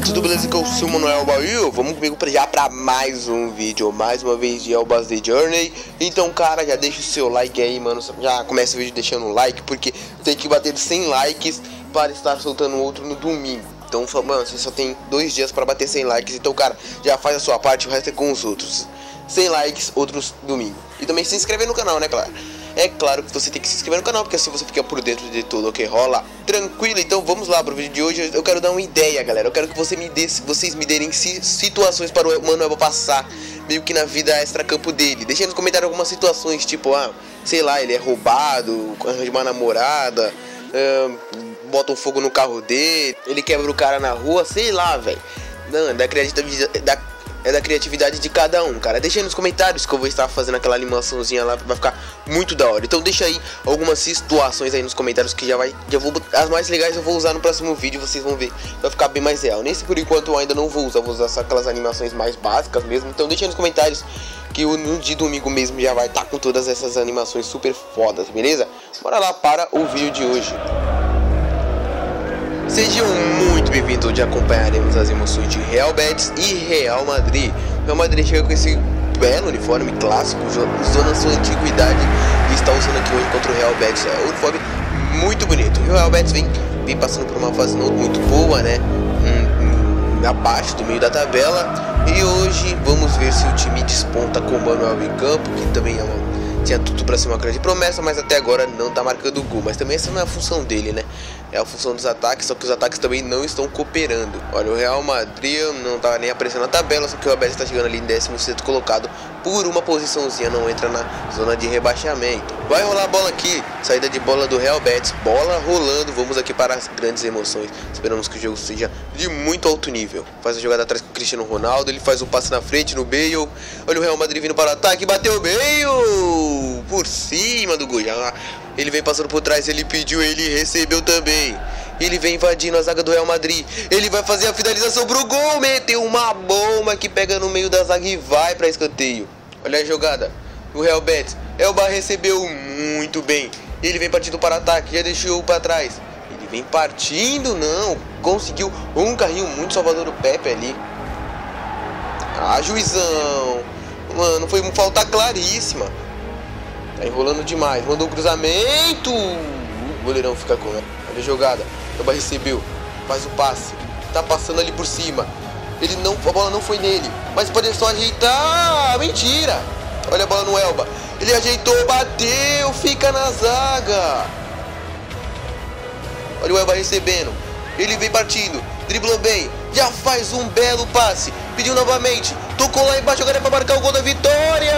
tudo beleza? Que eu sou Manuel Baú Vamos comigo pra já pra mais um vídeo Mais uma vez de Elbas The Journey. Então cara, já deixa o seu like aí, mano. Já começa o vídeo deixando o like Porque tem que bater 100 likes Para estar soltando outro no domingo. Então, mano, você só tem dois dias pra bater 100 likes. Então cara, já faz a sua parte O resto é com os outros. 100 likes, outros domingo. E também se inscrever no canal, né, claro é claro que você tem que se inscrever no canal, porque assim você fica por dentro de tudo que rola. Tranquilo, então vamos lá pro vídeo de hoje. Eu quero dar uma ideia, galera. Eu quero que você me dê, vocês me derem situações para o Manuel passar meio que na vida extra-campo dele. Deixa nos comentários algumas situações, tipo, ah, sei lá, ele é roubado, arranja uma namorada, bota um fogo no carro dele, ele quebra o cara na rua, sei lá, velho. Não, da criatividade, da é da criatividade de cada um, cara. Deixa aí nos comentários que eu vou estar fazendo aquela animaçãozinha lá, vai ficar muito da hora. Então deixa aí algumas situações aí nos comentários que já vai, já vou as mais legais eu vou usar no próximo vídeo, vocês vão ver. Vai ficar bem mais real. Nesse por enquanto eu ainda não vou usar, vou usar só aquelas animações mais básicas mesmo. Então deixa aí nos comentários que no dia domingo mesmo já vai estar com todas essas animações super fodas, beleza? Bora lá para o vídeo de hoje. Sejam muito bem-vindos onde acompanharemos as emoções de Real Betis e Real Madrid. Real Madrid chega com esse belo uniforme clássico, usou na sua antiguidade e está usando aqui hoje contra o Real Betis. É um uniforme muito bonito. O Real Betis vem, vem passando por uma fase não muito boa, né? Hum, hum, abaixo do meio da tabela. E hoje vamos ver se o time desponta com o Manuel em campo, que também é uma tinha tudo para ser uma grande promessa, mas até agora não tá marcando gol. Mas também essa não é a função dele, né? É a função dos ataques, só que os ataques também não estão cooperando. Olha, o Real Madrid não tava nem aparecendo na tabela, só que o Abel está chegando ali em 16 colocado por uma posiçãozinha, não entra na zona de rebaixamento. Vai rolar a bola aqui, saída de bola do Real Betis, bola rolando, vamos aqui para as grandes emoções. Esperamos que o jogo seja de muito alto nível. Faz a jogada atrás com o Cristiano Ronaldo, ele faz o um passe na frente no Bale. Olha o Real Madrid vindo para o ataque, bateu o Bale por cima do Goiás. Ele vem passando por trás, ele pediu, ele recebeu também. Ele vem invadindo a zaga do Real Madrid. Ele vai fazer a finalização pro gol. Meteu uma bomba que pega no meio da zaga e vai para escanteio. Olha a jogada. O Real Betis. Elba recebeu muito bem. Ele vem partindo para ataque. Já deixou para trás. Ele vem partindo, não. Conseguiu um carrinho muito salvador do Pepe ali. Ah, juizão. Mano, foi uma falta claríssima. Tá enrolando demais. Mandou um cruzamento. O goleirão fica com ela. Olha a jogada. Elba recebeu. Faz o passe. Tá passando ali por cima. Ele não, a bola não foi nele. Mas pode só ajeitar. Mentira. Olha a bola no Elba. Ele ajeitou, bateu, fica na zaga. Olha o Elba recebendo. Ele vem partindo. Driblou bem. Já faz um belo passe. Pediu novamente. Tocou lá embaixo agora é para marcar o gol da vitória.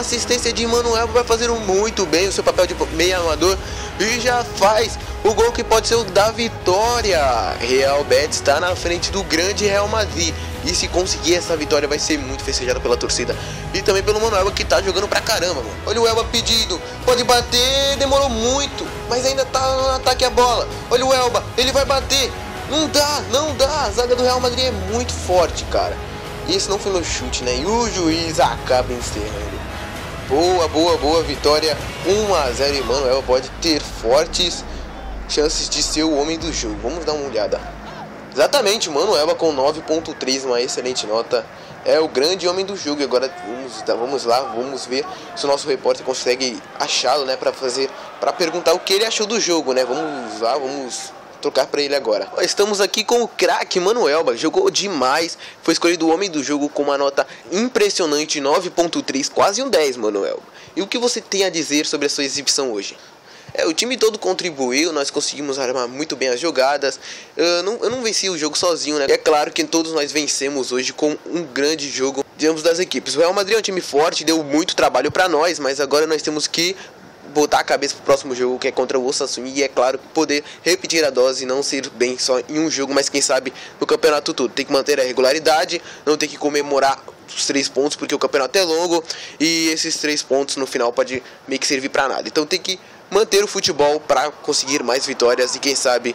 Assistência de Manuel vai fazer muito bem o seu papel de meia amador e já faz o gol que pode ser o da vitória. Real Betis está na frente do grande Real Madrid e se conseguir essa vitória vai ser muito festejada pela torcida e também pelo Manuel que tá jogando pra caramba, mano. Olha o Elba pedindo, pode bater, demorou muito, mas ainda tá no ataque a bola. Olha o Elba, ele vai bater. Não dá, não dá. A zaga do Real Madrid é muito forte, cara. Esse não foi no chute, né? E o juiz acaba encerrando. Boa, boa, boa vitória. 1 a 0 e Manuel pode ter fortes chances de ser o homem do jogo. Vamos dar uma olhada. Exatamente, Manuel com 9.3, uma excelente nota. É o grande homem do jogo. Agora vamos, vamos lá, vamos ver se o nosso repórter consegue achá-lo, né, para fazer, para perguntar o que ele achou do jogo, né? Vamos lá, vamos trocar para ele agora. Estamos aqui com o craque Manuelba, jogou demais, foi escolhido o homem do jogo com uma nota impressionante 9.3, quase um 10, Manuelba. E o que você tem a dizer sobre a sua exibição hoje? É, o time todo contribuiu, nós conseguimos armar muito bem as jogadas. Eu não, eu não venci o jogo sozinho, né? É claro que todos nós vencemos hoje com um grande jogo de ambas das equipes. O Real Madrid é um time forte, deu muito trabalho para nós, mas agora nós temos que botar a cabeça pro próximo jogo que é contra o Osasuna e é claro poder repetir a dose e não ser bem só em um jogo, mas quem sabe no campeonato todo. Tem que manter a regularidade, não tem que comemorar os três pontos porque o campeonato é longo e esses três pontos no final pode meio que servir para nada. Então tem que manter o futebol para conseguir mais vitórias e quem sabe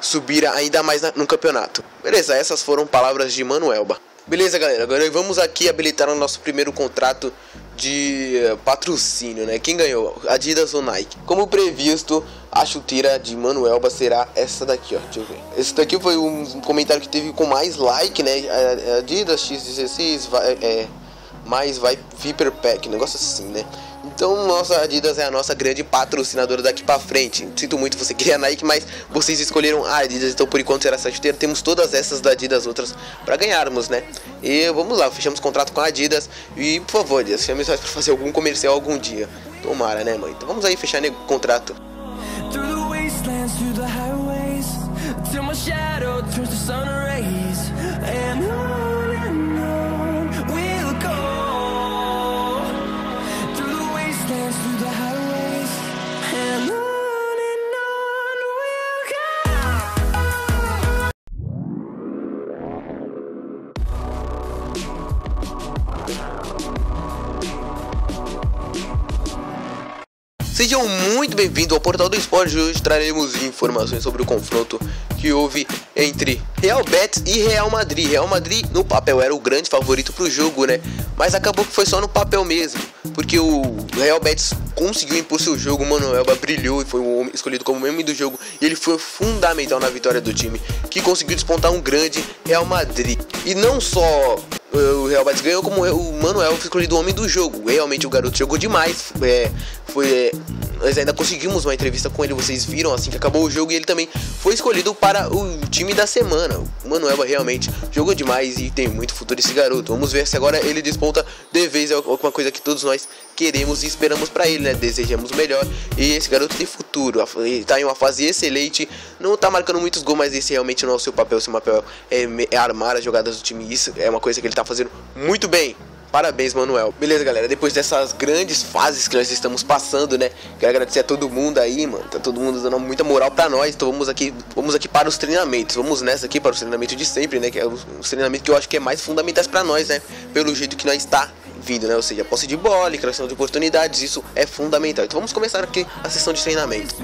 subir ainda mais no campeonato. Beleza, essas foram palavras de Manuelba. Beleza, galera. Agora vamos aqui habilitar o nosso primeiro contrato de eh, patrocínio, né? Quem ganhou? Adidas ou Nike? Como previsto, a chuteira de Manuelba será essa daqui, ó. Deixa eu ver. Esse daqui foi um comentário que teve com mais like, né? Adidas X16 vai, é, mais vai Viper Pack, negócio assim, né? Então, nossa Adidas é a nossa grande patrocinadora daqui para frente. Sinto muito você queria a Nike, mas vocês escolheram a Adidas, então por enquanto será essa chuteira. Temos todas essas da Adidas outras para ganharmos, né? E vamos lá, fechamos contrato com a Adidas e por favor, Adidas, chame nós para fazer algum comercial algum dia. Tomara, né, mãe? Então vamos aí fechar o contrato. Till my shadow turns to sun Sejam muito bem-vindos ao Portal do Esporte. Hoje traremos informações sobre o confronto que houve entre Real Betis e Real Madrid. Real Madrid, no papel, era o grande favorito para o jogo, né? Mas acabou que foi só no papel mesmo, porque o Real Betis conseguiu impor seu jogo. O Manuelba brilhou e foi o escolhido como meme do jogo. E ele foi fundamental na vitória do time, que conseguiu despontar um grande Real Madrid. E não só o Real Betis ganhou como o Manuel foi escolhido o homem do jogo. Realmente o garoto jogou demais. É, foi, é, nós ainda conseguimos uma entrevista com ele, vocês viram assim que acabou o jogo e ele também foi escolhido para o time da semana. O Manuel realmente jogou demais e tem muito futuro esse garoto. Vamos ver se agora ele desponta de vez é alguma coisa que todos nós queremos e esperamos para ele, né? Desejamos o melhor e esse garoto tem futuro. Ele tá em uma fase excelente, não tá marcando muitos gols, mas esse realmente não é o seu papel. Seu papel é, é armar as jogadas do time. Isso é uma coisa que ele tá fazendo muito bem. Parabéns, Manuel. Beleza, galera. Depois dessas grandes fases que nós estamos passando, né? Quero agradecer a todo mundo aí, mano. Tá todo mundo dando muita moral pra nós. Então vamos aqui, vamos aqui para os treinamentos. Vamos nessa aqui para os treinamentos de sempre, né? Que é os treinamentos que eu acho que é mais fundamentais para nós, né? Pelo jeito que nós está vindo, né? Ou seja, posse de bola, criação de oportunidades, isso é fundamental. Então vamos começar aqui a sessão de treinamento.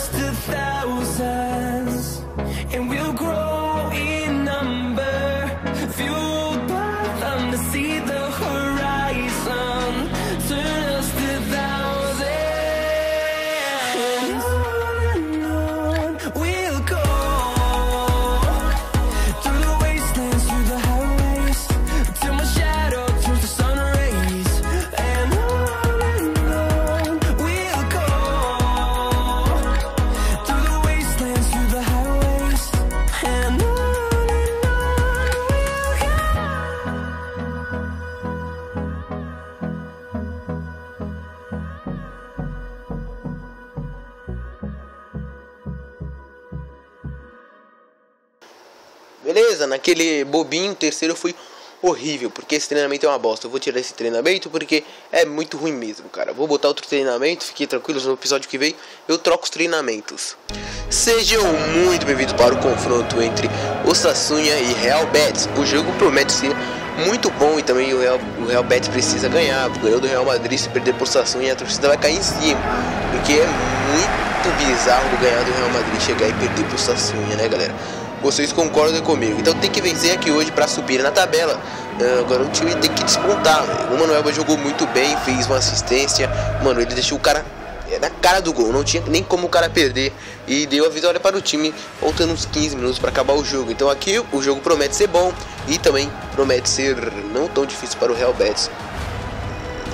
just a thousand. Naquele bobinho, terceiro fui horrível, porque esse treinamento é uma bosta. Eu vou tirar esse treinamento porque é muito ruim mesmo, cara. Vou botar outro treinamento, fiquem tranquilos no episódio que vem, eu troco os treinamentos. Sejam muito bem-vindos para o confronto entre o Sassunha e Real Betis. O jogo promete ser muito bom e também o Real, o Real Betis precisa ganhar. Ganhou do Real Madrid, se perder por Sassunha, a torcida vai cair em cima, porque é muito bizarro ganhar do Real Madrid chegar e perder por Sassunha, né, galera? Vocês concordam comigo? Então tem que vencer aqui hoje para subir na tabela. Uh, agora o time tem que despontar. O Manuel jogou muito bem, fez uma assistência. Mano, ele deixou o cara é, na cara do gol, não tinha nem como o cara perder e deu a vitória para o time, faltando uns 15 minutos para acabar o jogo. Então aqui o jogo promete ser bom e também promete ser não tão difícil para o Real Betis.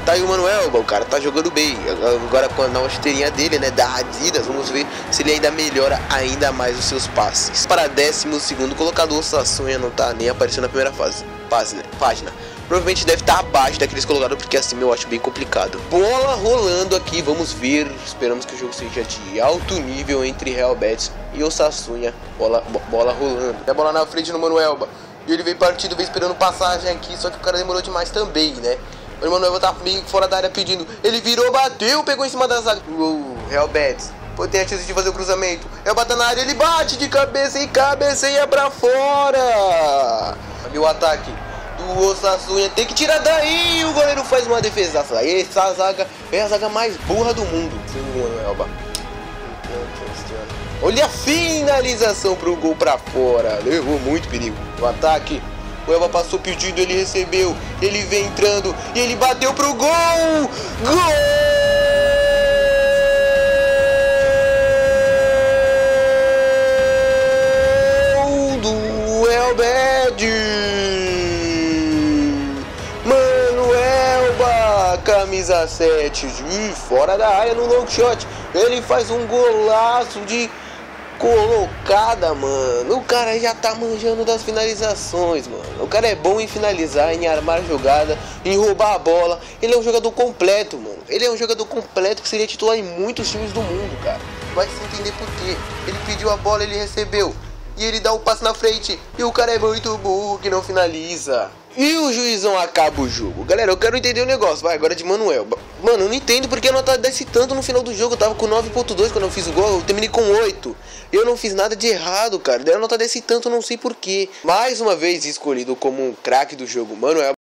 Tá o Manuel, o cara tá jogando bem. Agora com a nova chuteirinha dele, né, da Adidas, vamos ver se ele ainda melhora ainda mais os seus passes. Para 12 segundo colocador, Sassunha não tá nem aparecendo na primeira fase. Página. página. Provavelmente deve estar tá abaixo daqueles colocados, porque assim eu acho bem complicado. Bola rolando aqui, vamos ver. Esperamos que o jogo seja de alto nível entre Real Betis e o. Bola, bola rolando. É a bola na frente no Manuelba. E ele veio partido, veio esperando passagem aqui, só que o cara demorou demais também, né? O Emanuel tá meio fora da área pedindo. Ele virou, bateu, pegou em cima da zaga. O Real Betis. Pô, tem a chance de fazer o cruzamento. É o bata na área, ele bate de cabeça e cabeceia pra fora. Viu o ataque do Osasuna. Tem que tirar daí. O goleiro faz uma defesa. Essa zaga é a zaga mais burra do mundo. Olha a finalização pro gol pra fora. Levou muito perigo. O ataque o Elba passou pedindo, ele recebeu. Ele vem entrando e ele bateu pro gol! Gol! camisa 7, fora da área no long shot. Ele faz um golaço de colocada, mano. O cara já tá manjando das finalizações, mano. O cara é bom em finalizar, em armar jogada, em roubar a bola. Ele é um jogador completo, mano. Ele é um jogador completo que seria titular em muitos times do mundo, cara. Vai se entender por quê. Ele pediu a bola, ele recebeu. E ele dá o um passo na frente. E o cara é muito burro que não finaliza. E o juizão acaba o jogo. Galera, eu quero entender o negócio. Vai, agora de Manuel. Mano, eu não entendo porque a nota desce tanto no final do jogo. Eu tava com 9.2 quando eu fiz o gol. Eu terminei com 8. Eu não fiz nada de errado, cara. A nota desce tanto, não sei porquê. Mais uma vez escolhido como um craque do jogo, Manuel.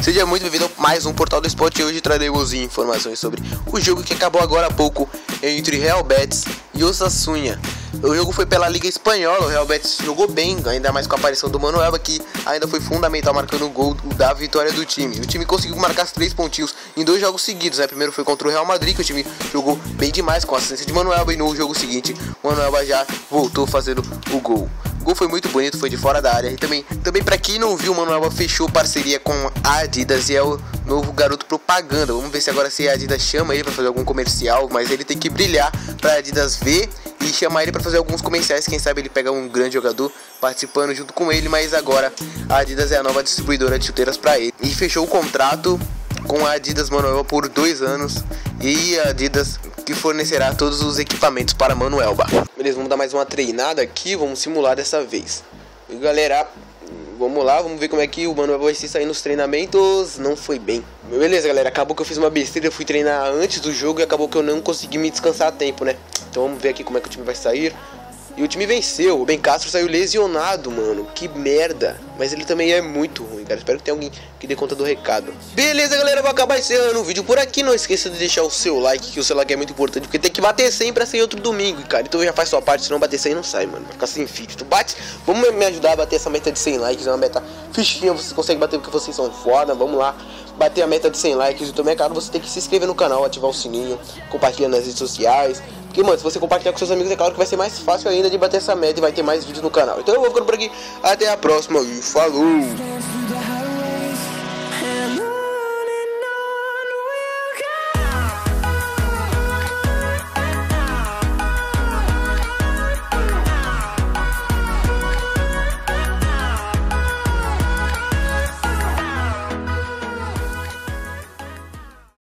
Seja muito bem-vindo a mais um Portal do Esporte e hoje traremos informações sobre o jogo que acabou agora há pouco entre Real Betis e Osasuna. O jogo foi pela Liga Espanhola, o Real Betis jogou bem, ainda mais com a aparição do Manuel que ainda foi fundamental marcando o gol da vitória do time. O time conseguiu marcar os três pontinhos em dois jogos seguidos, né? Primeiro foi contra o Real Madrid, que o time jogou bem demais com a assistência de Manuel e no jogo seguinte o Manuel já voltou fazendo o gol. O gol foi muito bonito, foi de fora da área. E também, também para quem não viu, o Manuel fechou parceria com a Adidas e é o novo garoto propaganda. Vamos ver se agora se a Adidas chama ele para fazer algum comercial, mas ele tem que brilhar para a Adidas ver e chamar ele para fazer alguns comerciais. Quem sabe ele pega um grande jogador participando junto com ele, mas agora a Adidas é a nova distribuidora de chuteiras para ele. E fechou o contrato com a Adidas Manuel por dois anos e a Adidas que fornecerá todos os equipamentos para Manuelba. Beleza, vamos dar mais uma treinada aqui, vamos simular dessa vez. E galera, vamos lá, vamos ver como é que o Manuel vai se sair nos treinamentos. Não foi bem. Beleza, galera, acabou que eu fiz uma besteira, eu fui treinar antes do jogo e acabou que eu não consegui me descansar a tempo, né? Então vamos ver aqui como é que o time vai sair. E o time venceu. O Ben Castro saiu lesionado, mano. Que merda. Mas ele também é muito ruim, cara. Espero que tenha alguém que dê conta do recado. Beleza, galera. Vou acabar encerrando o vídeo por aqui. Não esqueça de deixar o seu like, que o seu like é muito importante. Porque tem que bater 100 pra sair outro domingo, cara. Então já faz sua parte. Se não bater 100, não sai, mano. Vai ficar sem feed. Tu bate. Vamos me ajudar a bater essa meta de 100 likes. É uma meta fichinha. Vocês conseguem bater porque vocês são foda. Vamos lá. Bater a meta de 100 likes. E também, cara, você tem que se inscrever no canal, ativar o sininho, compartilhar nas redes sociais. Porque, mano, se você compartilhar com seus amigos, é claro que vai ser mais fácil ainda de bater essa meta e vai ter mais vídeos no canal. Então eu vou ficando por aqui. Até a próxima e falou!